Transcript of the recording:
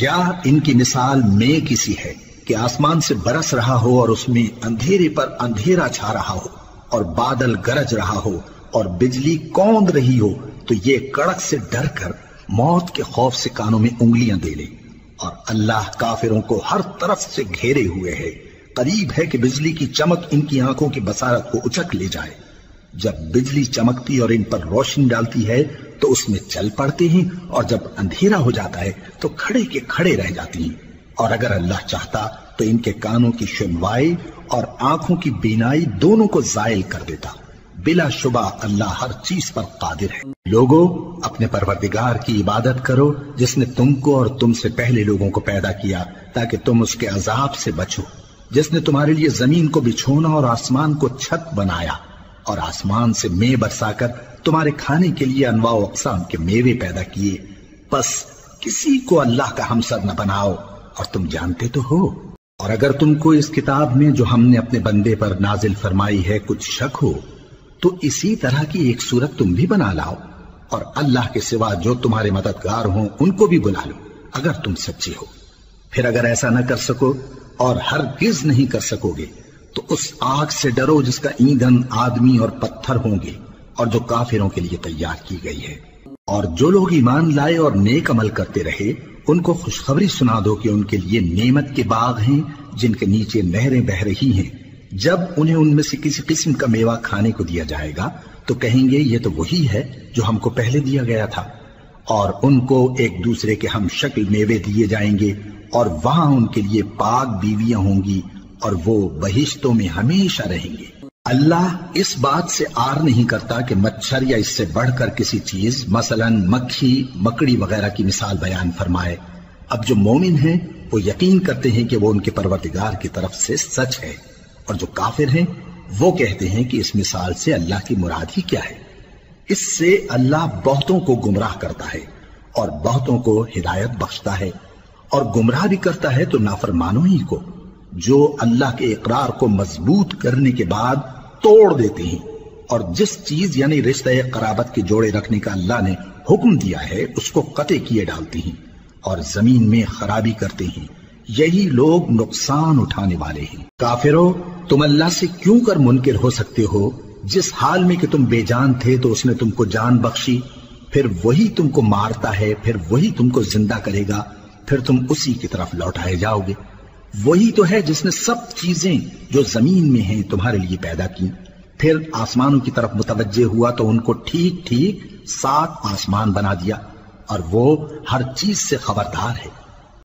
या इनकी मिसाल में किसी है कि आसमान से बरस रहा हो और उसमें अंधेरे पर अंधेरा छा रहा हो और बादल गरज रहा हो और बिजली कौंद रही हो तो ये कड़क से डर कर मौत के खौफ से कानों में उंगलियाँ दे ले। और अल्लाह काफिरों को हर तरफ़ से घेरे हुए है। करीब है कि बिजली की चमक इनकी आँखों की बसारत को उचक ले जाए। जब बिजली चमकती और इन पर रोशनी डालती है तो उसमें चल पड़ते हैं और जब अंधेरा हो जाता है तो खड़े के खड़े रह जाती हैं। और अगर अल्लाह चाहता तो इनके कानों की सुनवाई और आँखों की बीनाई दोनों को जायल कर देता। बिला शुबा अल्लाह हर चीज़ पर कादिर है। लोगों, अपने परवरदिगार की इबादत करो, जिसने तुमको और तुमसे पहले लोगों को पैदा किया, ताकि तुम उसके अजाब से बचो। जिसने तुम्हारे लिए ज़मीन को बिछोना और आसमान को छत बनाया और आसमान से मे बरसाकर तुम्हारे खाने के लिए अनवा अकसाम के मेवे पैदा किए। बस किसी को अल्लाह का हमसर न बनाओ, और तुम जानते तो हो। और अगर तुमको इस किताब में जो हमने अपने बंदे पर नाजिल फरमाई है कुछ शक हो तो इसी तरह की एक सूरत तुम भी बना लाओ, और अल्लाह के सिवा जो तुम्हारे मददगार हो, उनको भी बुला लो, अगर तुम सच्चे हो। फिर अगर ऐसा न कर सको, और हर गिज नहीं कर सकोगे तो उस आग से डरो जिसका ईंधन आदमी और पत्थर होंगे और जो काफिरों के लिए तैयार की गई है। और जो लोग ईमान लाए और नेक अमल करते रहे, उनको खुशखबरी सुना दो कि उनके लिए नेमत के बाग हैं, जिनके नीचे नहरें बह रही हैं। जब उन्हें उनमें से किसी किस्म का मेवा खाने को दिया जाएगा तो कहेंगे, ये तो वही है जो हमको पहले दिया गया था। और उनको एक दूसरे के हम शक्ल मेवे दिए जाएँगे, और वहाँ उनके लिए पाक बीवियाँ होंगी और वो बहिश्तों में हमेशा रहेंगे। अल्लाह इस बात से आर नहीं करता कि मच्छर या इससे बढ़कर किसी चीज़, मसलन मक्खी, मकड़ी वगैरह की मिसाल बयान फरमाए। अब जो मोमिन हैं, वो यकीन करते हैं कि वो उनके परवरदिगार की तरफ़ से सच है। और जो काफिर हैं, वो कहते हैं कि इस मिसाल से अल्लाह की मुराद ही क्या है। इससे अल्लाह बहुतों को गुमराह करता है और बहुतों को हिदायत बख्शता है। और गुमराह भी करता है तो नाफरमानों ही को। जो अल्लाह के इकरार को मज़बूत करने के बाद तोड़ देते हैं और जिस चीज़ यानी रिश्ते कराबत के जोड़े रखने का अल्लाह ने हुक्म दिया है, उसको कते किए डालते हैं और ज़मीन में खराबी करते हैं। यही लोग नुकसान उठाने वाले हैं। काफिरो, तुम अल्लाह से क्यों कर मुनकिर हो सकते हो? जिस हाल में कि तुम बेजान थे तो उसने तुमको जान बख्शी, फिर वही तुमको मारता है, फिर वही तुमको ज़िंदा करेगा, फिर तुम उसी की तरफ़ लौटाए जाओगे। वही तो है जिसने सब चीज़ें जो ज़मीन में हैं तुम्हारे लिए पैदा की। फिर आसमानों की तरफ़ मुतवजे हुआ तो उनको ठीक ठीक सात आसमान बना दिया। और वो हर चीज़ से खबरदार है।